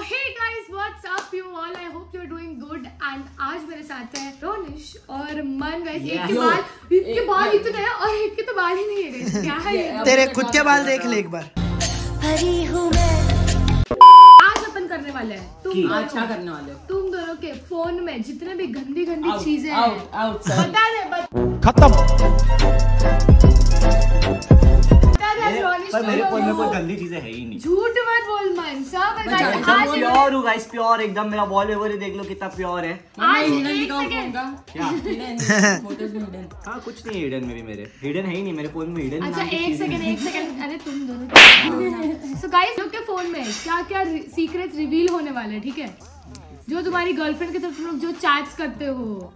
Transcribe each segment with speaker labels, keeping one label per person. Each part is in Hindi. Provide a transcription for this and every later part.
Speaker 1: hey guys, what's up you all? I hope you're doing good. And आज मेरे साथ है रोनिश और मन guys. एक के बाल, एक के बाल इतने हैं और एक के तो बाल ही नहीं है. क्या है ये?
Speaker 2: तेरे खुद के बाल देख ले एक बार
Speaker 1: आज अपन करने वाले हैं तुम
Speaker 3: आज क्या करने वाले हो
Speaker 1: तुम दोनों के फ़ोन में जितने भी गंदी गंदी चीज़ें हैं बता दे
Speaker 4: खत्म
Speaker 5: पर मेरे फ़ोन में कोई गंदी चीज़ें है ही नहीं।
Speaker 1: झूठ मत बोल मन सब है
Speaker 5: एकदम
Speaker 1: आज
Speaker 5: प्योर हूँ गाइस प्योर एकदम मेरा वॉल पेपर देख लो कितना प्योर है।
Speaker 1: आज एक सेकंड
Speaker 5: क्या?
Speaker 3: हिडन फ़ोटोज़ में हिडन
Speaker 5: हाँ कुछ नहीं हिडन में भी मेरे। हिडन है ही नहीं मेरे फ़ोन में हिडन
Speaker 1: अच्छा एक सेकंड एक सेकंड अरे तुम दोनों सो गाइस लोग के फ़ोन में क्या क्या सीक्रेट रिवील होने वाले हैं ठीक है? जो तुम्हारी गर्लफ्रेंड की तरफ़ तुम लोग जो चैट्स करते हो।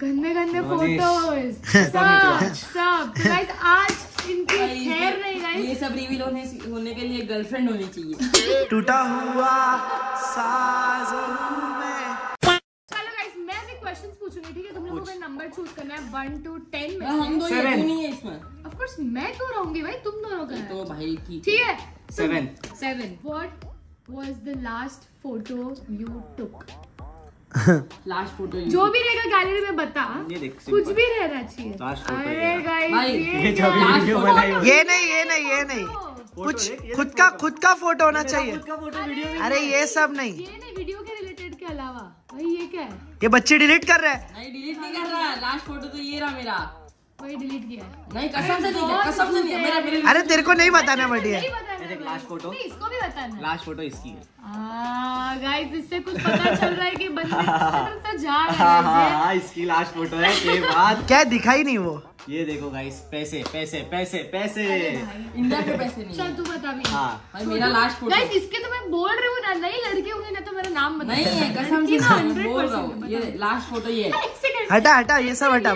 Speaker 1: गंदे गंदे फ़ोटोज़ सब सब। तो गाइस आज इनकी खैर नहीं
Speaker 3: ये सब रिवील होने होने के लिए गर्लफ्रेंड होनी चाहिए।
Speaker 2: टूटा हुआ साज में
Speaker 1: चलो गाइस मैं भी क्वेश्चंस पूछूँगी ठीक है? तुम लोगों को नंबर चूज़ करना है 1 टू 10 में
Speaker 3: हम दो ये
Speaker 5: Seven.
Speaker 3: तू नहीं है इसमें।
Speaker 1: ऑफ़ कोर्स मैं तो रहूँगी भाई तुम दोनों का
Speaker 3: तो भाई की
Speaker 1: ठीक है?
Speaker 5: Seven
Speaker 1: seven what was the last photo you took
Speaker 3: last photo
Speaker 1: जो भी रहेगा गैलरी में बता। कुछ भी रहना चाहिए। अरे
Speaker 5: ये
Speaker 1: ये
Speaker 2: नहीं ये नहीं ये नहीं। कुछ खुद का खुद का फ़ोटो होना चाहिए।
Speaker 5: खुद का फ़ोटो वीडियो में
Speaker 2: अरे ये सब नहीं।
Speaker 1: नहीं वीडियो के रिलेटेड के अलावा। भाई ये क्या है?
Speaker 2: ये बच्चे डिलीट कर रहे हैं।
Speaker 3: नहीं डिलीट नहीं कर रहा। लास्ट फ़ोटो तो ये रहा मेरा।
Speaker 1: वही डिलीट किया
Speaker 3: नहीं कसम से नहीं कसम से नहीं मेरा मेरे
Speaker 2: अरे तेरे को नहीं बताना बढ़िया।
Speaker 1: नहीं बताना
Speaker 5: ये देख,
Speaker 1: भाई।
Speaker 5: last photo।
Speaker 1: नहीं, इसको भी बताना
Speaker 5: लास्ट फ़ोटो इसकी है।
Speaker 1: गाइस इससे कुछ पता चल रहा है कि बंदे तो जा रहे
Speaker 5: हाँ। हाँ
Speaker 1: हैं
Speaker 5: हाँ इसकी लास्ट फ़ोटो है के बाद
Speaker 2: क्या दिखाई नहीं वो?
Speaker 5: ये देखो गाइस पैसे पैसे पैसे पैसे।
Speaker 3: इंडिया के पैसे नहीं
Speaker 1: चल तू बता भी
Speaker 5: हाँ।
Speaker 3: भाई मेरा लास्ट फ़ोटो
Speaker 1: गाइस इसके तो मैं बोल रही हूँ ना नई लड़के होंगे ना तो मेरा नाम बता
Speaker 3: नहीं है कसम से नहीं, बोल रहा हूँ ये लास्ट फ़ोटो ये है।
Speaker 2: हटा हटा ये सब हटा।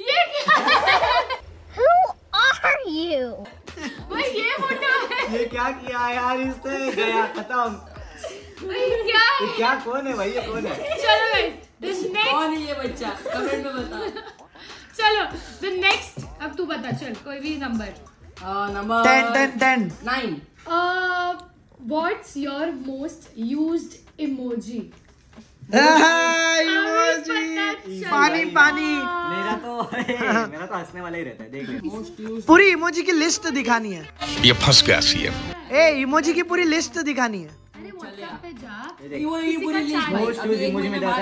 Speaker 1: ये है क्या है?
Speaker 6: Who are you?
Speaker 1: भाई ये है।
Speaker 5: ये क्या किया यार इसने? गया खत्म।
Speaker 1: भाई क्या
Speaker 5: ये क्या कौन है भाई? ये कौन है?
Speaker 1: चलो गाइस नेक्स्ट
Speaker 3: कौन है ये बच्चा? कमेंट में बता
Speaker 1: चलो द नेक्स्ट अब तू बता चल कोई भी number
Speaker 3: number
Speaker 2: ten ten ten
Speaker 3: nine
Speaker 1: what's your most used emoji
Speaker 2: पानी पानी।
Speaker 5: मेरा तो मेरा तो हंसने वाला ही रहता है देख
Speaker 2: पूरी इमोजी की लिस्ट दिखानी है।
Speaker 4: ये फंस गया सीएम।
Speaker 2: ए इमोजी की पूरी लिस्ट दिखानी है।
Speaker 1: अरे व्हाट्सएप पे जा।
Speaker 3: वो ये
Speaker 5: है
Speaker 3: तो-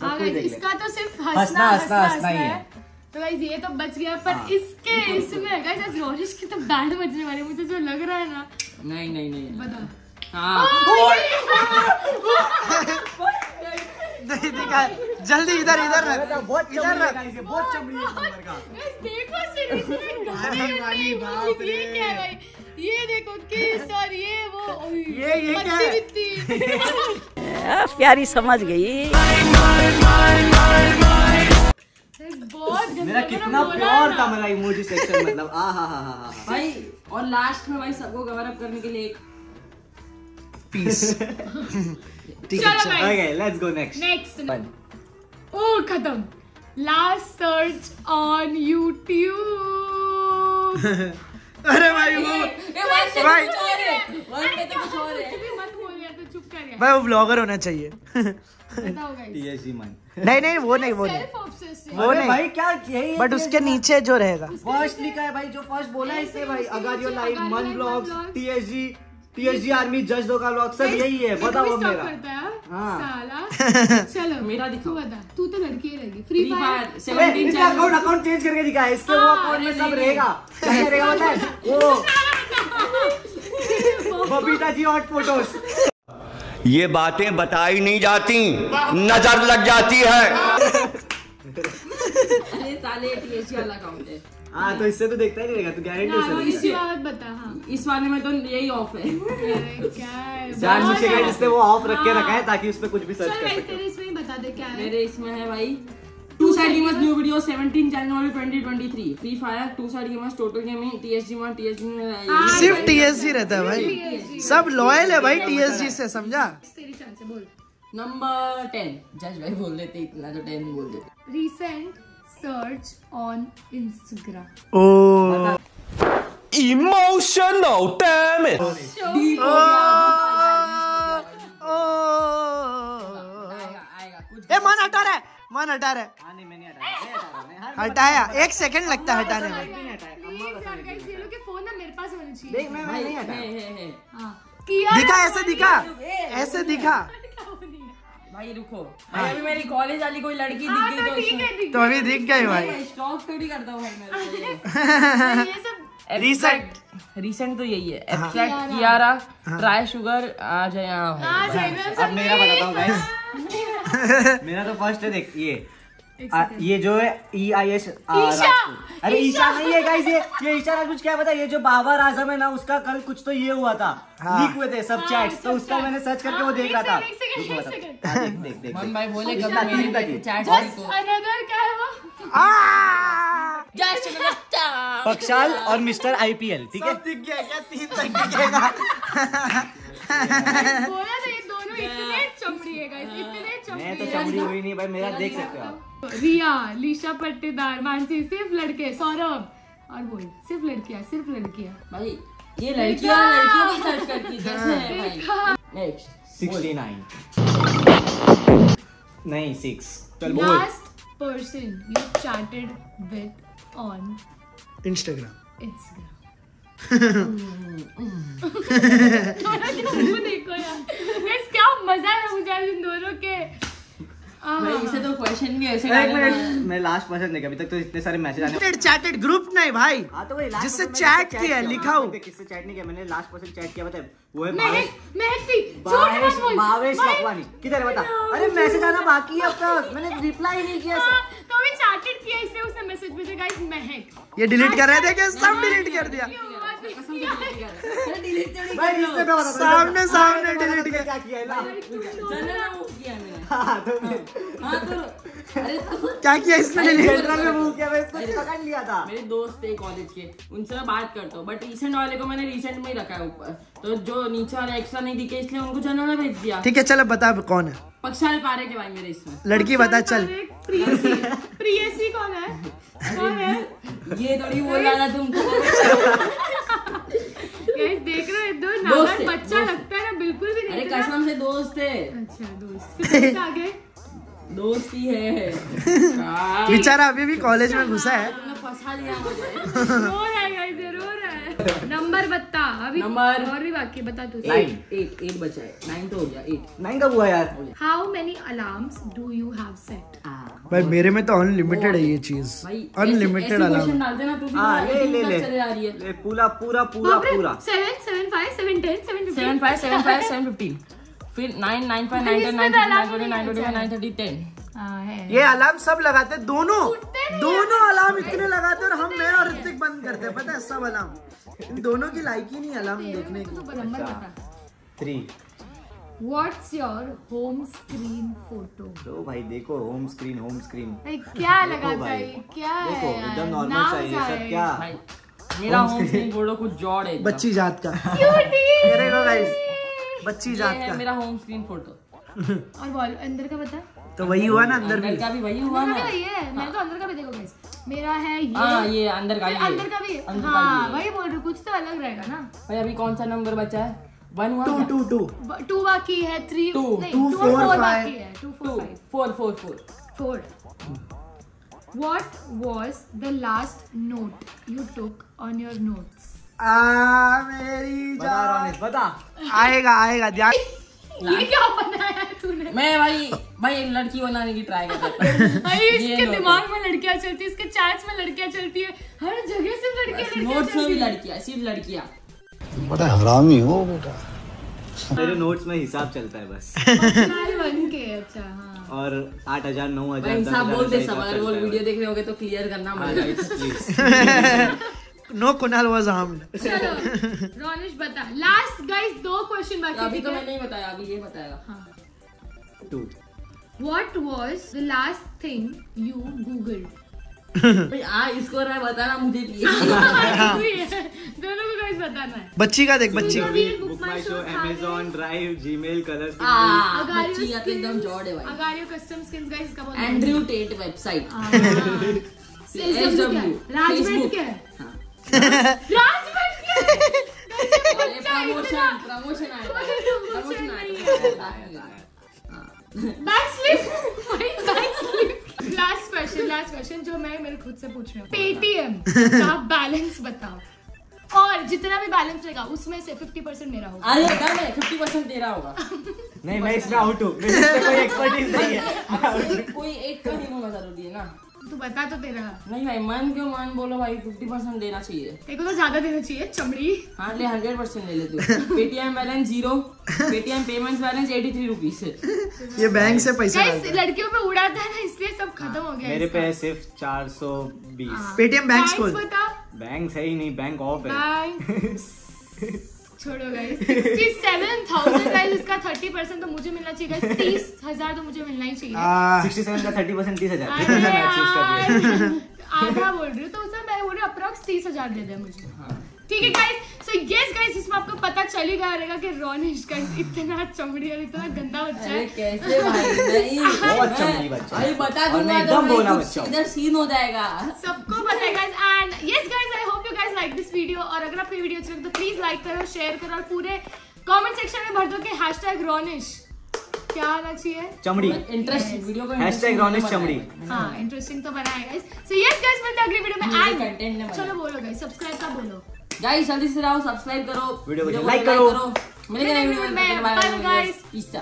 Speaker 1: हाँ इसका तो सिर्फ़
Speaker 5: हंसना,
Speaker 1: हंसना
Speaker 5: हंसना, ही
Speaker 1: है।
Speaker 5: है।
Speaker 1: तो गाइस ये तो बच गया पर इसके इसमें गाइस आज रोनिश की तो बैंड बजने वाली है, मुझे जो लग रहा है ना।
Speaker 3: नहीं नहीं नहीं।
Speaker 1: बता।
Speaker 3: हाँ।
Speaker 2: नहीं दिखा जल्दी इधर इधर रख। इधर
Speaker 5: है
Speaker 2: रख।
Speaker 5: ये बहुत चमड़ी है
Speaker 1: ये
Speaker 5: रे।
Speaker 1: क्या है भाई। ये देखो किस और ये वो
Speaker 2: ये- ये क्या है?
Speaker 7: प्यारी समझ गई।
Speaker 5: मेरा कितना प्योर था मेरा इमोजी सेक्शन मतलब आ हा हा हा हा
Speaker 3: भाई और लास्ट में भाई सबको कवर अप करने के लिए एक
Speaker 2: पीस ठीक है
Speaker 5: okay let's go next
Speaker 1: next ओ खत्म। लास्ट सर्च ऑन यूट्यूब
Speaker 2: अरे भाई वो
Speaker 3: भाई है। तो है।
Speaker 1: तो चुप कर यार
Speaker 2: भाई वो ब्लॉगर होना चाहिए।
Speaker 5: मन
Speaker 2: नहीं नहीं वो नहीं वो नहीं। वो नहीं।
Speaker 5: भाई क्या यही
Speaker 2: बट उसके नीचे जो रहेगा।
Speaker 5: फ़र्स्ट लिखा है भाई जो फ़र्स्ट बोला है इसने भाई अगर योर लाइफ मन ब्लॉग्स टीएसजी टीएसजी आर्मी जज दो का ब्लॉग सब यही है बताओ मेरा।
Speaker 1: है।
Speaker 5: हाँ।
Speaker 1: साला चलो
Speaker 3: मेरा
Speaker 1: तू बता तू तो लड़की ही रहेगी Free Fire
Speaker 3: seventeen
Speaker 5: account account change करके दिखा। है इसके वो अकाउंट में सब रहेगा। क्या क्या रहेगा पता है? वो। बबीता जी हॉट फ़ोटोज़
Speaker 8: ये बातें बताई नहीं जाती नज़र लग जाती है।
Speaker 3: अरे साले अकाउंट है।
Speaker 5: हाँ तो इससे तो देखता ही रहेगा तो गारंटी
Speaker 1: हाँ,
Speaker 5: से
Speaker 1: इसकी बात बता हाँ।
Speaker 3: इस वाले में तो यही ऑफ़ है।
Speaker 1: है?
Speaker 5: जिसने वो ऑफ़ रख के रखा है ताकि उस पर कुछ भी सर्च कर सके।
Speaker 1: इसमें ही बता दे क्या है?
Speaker 3: मेरे इसमें है भाई। Two side gamers new video 17 जनवरी 2023 Free Fire two side gamers total gaming TSG one TSG
Speaker 2: सिर्फ़ टीएसजी रहता है भाई। सब लॉयल है भाई टीएसजी से समझा?
Speaker 1: तेरी चांस है बोल।
Speaker 3: नंबर 10 जज भाई बोल देते इतना तो 10 बोल देते।
Speaker 1: Recent search on Instagram.
Speaker 3: Oh. Emotional, damn
Speaker 2: it. Ah. Ah. ए मन हटा रहा है
Speaker 5: मन हटा रहा है।
Speaker 2: हटाया एक सेकंड लगता है हटाने में।
Speaker 1: फ़ोन ना मेरे पास होना चाहिए।
Speaker 3: हाँ।
Speaker 2: दिखा ऐसे दिखा ऐसे दिखा।
Speaker 3: भाई रुको। भाई अभी मेरी कॉलेज वाली कोई लड़की
Speaker 1: हाँ
Speaker 3: दिख
Speaker 1: तो
Speaker 3: गई
Speaker 1: ठीक है
Speaker 2: तो अभी दिख गई भाई।
Speaker 3: स्टॉक थोड़ी करता हूँ भाई मेरे
Speaker 1: ये सब.
Speaker 3: रिसेंट तो यही है। एब्स्ट्रैक्ट कियारा। ट्राई शुगर आ जाए यहाँ भाई
Speaker 1: हाँ
Speaker 5: अब मेरा बताता हूँ गाइस मेरा तो फ़र्स्ट है देख ये। आ, ये जो है ई आई एस अरे ईशा नहीं है गाइस ये। ये ईशा राजपूत क्या पता? ये जो बाबर आज़म है ना उसका कल कुछ तो ये हुआ था।
Speaker 2: हाँ।
Speaker 5: लीक हुए थे सब हाँ, चैट्स तो उसका मैंने सर्च करके
Speaker 1: हाँ,
Speaker 5: वो देख रहा था। देख देख
Speaker 3: मन भाई बोले मेरे
Speaker 1: क्या है वो!
Speaker 5: पक्षाल और मिस्टर आईपीएल ठीक है?
Speaker 2: सब दिख गया क्या? तीन तक दिखेगा।
Speaker 1: बोला था ये दोनों इतने चमड़ी है इतने
Speaker 5: मैं तो चमड़ी हुई नहीं भाई मेरा देख सकते हो आप।
Speaker 1: रिया लीशा पट्टेदार मानसी सिर्फ़ लड़के सौरभ। और बोल सिर्फ़ लड़कियाँ सिर्फ़ लड़कियाँ।
Speaker 3: भाई ये लड़कियाँ लड़कियों की सर्च करती है। नेक्स्ट
Speaker 5: सिक्सटी नाइन नहीं सिक्स चल बोल
Speaker 1: last person you chatted with on
Speaker 2: Instagram
Speaker 1: Instagram मुँह देखो यार Guys, क्या मज़ा है मुझे आज इन दोनों के आहा।
Speaker 3: भाई इसे तो क्वेश्चन भी ऐसे
Speaker 5: एक मिनट। मैं लास्ट पर्सन देखा अभी तक तो इतने सारे मैसेज आने
Speaker 2: चैटेड चैटेड ग्रुप नहीं भाई।
Speaker 5: हाँ तो
Speaker 2: जिससे chat किया है, लिखा हो।
Speaker 5: किससे चैट नहीं किया मैंने लास्ट पर्सन चैट किया बता वो है भावेश। भावेश
Speaker 1: भाई-
Speaker 5: लखवानी। किधर है बता? अरे मैसेज आना बाकी है आपका मैंने रिप्लाई नहीं किया
Speaker 1: हाँ, तो अभी चैटेड किया इसलिए उसने मैसेज भेजा। गाइस महक।
Speaker 2: ये डिलीट कर रहे थे क्या? सब डिलीट कर दिया।
Speaker 5: भाई बताता हूँ।
Speaker 2: सामने सामने डिलीट
Speaker 5: क्या किया है
Speaker 3: किया
Speaker 2: क्या इसने?
Speaker 5: जनरल में मूव किया मैं इसको पकड़ लिया था।
Speaker 3: मेरे दोस्त थे कॉलेज के उनसे मैं बात करता हूँ बट रिसेंट वाले को मैंने रिसेंट में ही रखा है ऊपर। तो जो नीचे वाले एक्स्ट्रा नहीं दिखे इसलिए उनको जनरल में भेज दिया।
Speaker 2: ठीक है चलो बता कौन है?
Speaker 3: पक्षाल पारे के भाई मेरे इसमें।
Speaker 2: लड़की बता चल।
Speaker 1: प्रियसी प्रियसी कौन है? कौन है?
Speaker 3: ये थोड़ी बोल रहा था तुमको।
Speaker 1: देख रहे हो दो
Speaker 3: दोस्त
Speaker 1: नादान बच्चा लगता है ना बिल्कुल भी नहीं
Speaker 3: अरे कसम से दोस्त है
Speaker 1: अच्छा दोस्त। आगे?
Speaker 3: दोस्ती है।
Speaker 2: बेचारा अभी भी कॉलेज में घुसा है।
Speaker 3: फंसा लिया मुझे।
Speaker 1: है है। नंबर बता अभी
Speaker 3: नंबर-
Speaker 1: और भी बाकी बता तू।
Speaker 3: एट एट एट बचा है। नाइन तो हो गया एट
Speaker 5: नाइन कब हुआ यार?
Speaker 1: How many alarms do you have set
Speaker 2: भाई मेरे में तो अनलिमिटेड है ये चीज़। अनलिमिटेड अलार्म
Speaker 3: तू
Speaker 5: हाँ ले ले
Speaker 3: है।
Speaker 5: ले पूरा पूरा पूरा पूरा।
Speaker 1: Seven seven five seven ten seven
Speaker 3: seven five seven five seven fifteen फिर nine nine five nine ten nine nine nine nine thirty ten
Speaker 1: हाँ
Speaker 2: ये अलार्म सब लगाते दोनों दोनों अलार्म इतने लगाते और हम मैं और ऋतिक बंद करते हैं पता है सब अलार्म इन दोनों की लाइक ही नहीं अलार्म देखने की
Speaker 1: तो नंबर बता
Speaker 5: three
Speaker 1: what's your home screen photo
Speaker 5: तो भाई देखो होम स्क्रीन होम स्क्रीन
Speaker 1: क्या लगाता
Speaker 5: भाई।
Speaker 1: है क्या है
Speaker 5: देखो? एकदम नॉर्मल सा ये सब क्या?
Speaker 3: मेरा होम स्क्रीन फ़ोटो कुछ जॉड है
Speaker 2: बच्ची जात का।
Speaker 1: क्यूटी
Speaker 2: मेरे को गाइस बच्ची जात का।
Speaker 3: मेरा होम स्क्रीन फ़ोटो
Speaker 1: और बोल अंदर का बता।
Speaker 2: तो वही हुआ ना अंदर
Speaker 3: अंदर
Speaker 2: भी?
Speaker 3: का भी वही हुआ ना।
Speaker 1: भी है। मैंने तो अंदर का भी देखो गाइस मेरा है ये।
Speaker 3: हाँ ये अंदर का ये।
Speaker 1: अंदर का भी। है।
Speaker 3: अंदर का
Speaker 1: हाँ
Speaker 3: भी
Speaker 1: वही बोल रही हूँ, कुछ तो अलग रहेगा ना।
Speaker 3: भाई अभी कौन सा नंबर बचा है? वन हुआ
Speaker 2: टू? टू टू
Speaker 1: टू बाकी है थ्री
Speaker 3: two,
Speaker 1: टू फोर बाकी है two
Speaker 3: two
Speaker 1: four
Speaker 3: four four four
Speaker 1: four What was the last note you took on your notes?
Speaker 2: आ मेरी
Speaker 5: बता रोनित बता।
Speaker 2: आएगा आएगा ध्यान।
Speaker 1: ये क्या बनाया तूने?
Speaker 3: मैं भाई भाई लड़की बनाने की ट्राई कर
Speaker 1: भाई इसके दिमाग में लड़कियाँ चलती है इसके चैट्स में लड़कियाँ चलती है। हर जगह से लड़कियाँ
Speaker 3: नोट्स में भी
Speaker 1: लड़कियाँ
Speaker 3: सिर्फ़ लड़कियाँ।
Speaker 4: बड़ा हरामी हो बेटा।
Speaker 5: मेरे नोट्स में हिसाब चलता है बस।
Speaker 1: बन के अच्छा हाँ।
Speaker 5: और आठ हज़ार नौ हज़ार
Speaker 3: हिसाब बोल दे सब अगर वो वीडियो देख रहे होगे तो क्लियर करना पड़ेगा
Speaker 2: नो कुणाल वाज हार्म्ड
Speaker 1: चलो रोनिश बता। लास्ट गाइस दो क्वेश्चन बाकी
Speaker 3: अभी तो
Speaker 1: है?
Speaker 3: मैं नहीं बताया अभी ये बताएगा
Speaker 1: हाँ।
Speaker 5: Two
Speaker 1: What was the last thing you googled?
Speaker 3: भाई आ इसको रहा बताना मुझे भी
Speaker 1: दोनों को गाइस बताना है।
Speaker 2: बच्ची का देख बच्ची।
Speaker 5: Book My Show Amazon Drive Gmail Colors
Speaker 3: आ बच्ची का तो एकदम जॉड है भाई।
Speaker 1: Agario custom skins guys इसका बहुत
Speaker 3: एंड्रयू टेट वेबसाइट
Speaker 1: हाँ। राजमेट क्या है।
Speaker 3: हाँ।
Speaker 1: है
Speaker 3: हाँ।
Speaker 1: लास्ट क्वेश्चन लास्ट क्वेश्चन जो मैं मेरे खुद से पूछ रही हूँ पेटीएम का बैलेंस बताओ और जितना भी बैलेंस रहेगा उसमें से 50 परसेंट मेरा होगा
Speaker 3: अरे डन है फिफ्टी परसेंट तेरा होगा
Speaker 5: नहीं मैं इसमें आउट हूँ कोई एक्सपर्टीज नहीं है
Speaker 3: कोई एक का नहीं बोलना ज़रूरी है ना
Speaker 1: तू बता तो तेरा।
Speaker 3: नहीं भाई मन क्यों मन बोलो भाई फिफ्टी परसेंट देना चाहिए।
Speaker 1: तेरे को तो ज़्यादा देना चाहिए चमड़ी।
Speaker 3: हाँ ले हंड्रेड परसेंट ले ले तू। Paytm balance zero Paytm payment balance eighty three rupees
Speaker 2: ये बैंक से पैसे
Speaker 1: लड़कियों पे उड़ाता है ना इसलिए सब खत्म हो गया
Speaker 5: मेरे। पे सिर्फ़ चार सौ बीस।
Speaker 2: पेटीएम बैंक
Speaker 5: बैंक है ही नहीं बैंक ऑफ़ है।
Speaker 1: छोड़ो गाइस 67000 गाइस इसका 30% तो मुझे मिलना चाहिए गाइस 30000 तो मुझे मिलना ही चाहिए.
Speaker 2: आ,
Speaker 5: सिक्सटी सेवन का थर्टी परसेंट तीस हज़ार.
Speaker 1: अरे
Speaker 5: कितना मैंने achieve कर लिया?
Speaker 1: यार, आधा बोल रही हूँ तो उसमें मैं बोल रही हूँ अप्रॉक्स तीस हज़ार दे दे मुझे. ठीक है गाइस सो यस गाइस इसमें आपको पता चल ही गया रहेगा कि रोनिश गाइस इतना चमड़ी और इतना गंदा बच्चा है.
Speaker 3: कैसे भाई नहीं.
Speaker 5: बहुत चमड़ी बच्चा
Speaker 3: अरे बता दूँगा तो
Speaker 5: एकदम बोला बच्चा
Speaker 3: इधर सीन हो जाएगा.
Speaker 1: सबको पता है guys and yes guys like this video और अगर आपको वीडियो अच्छी लगे तो प्लीज़ लाइक करो शेयर करो और पूरे कमेंट सेक्शन में भर दो कि हैशटैग रोनिश क्या आना चाहिए
Speaker 5: चमड़ी।
Speaker 3: इंटरेस्ट वीडियो को
Speaker 5: Hashtag रोनिश चमड़ी।
Speaker 1: हाँ। इंटरेस्टिंग तो बनाया गाइस सो यस गाइस मिलते हैं अगली वीडियो में। एंड
Speaker 3: content ने
Speaker 1: चलो बोलो गाइस सब्सक्राइब का बोलो।
Speaker 3: गाइस जल्दी से आओ सब्सक्राइब करो।
Speaker 5: वीडियो को like करो।
Speaker 3: मिलेगा नए वीडियो में। Bye guys piece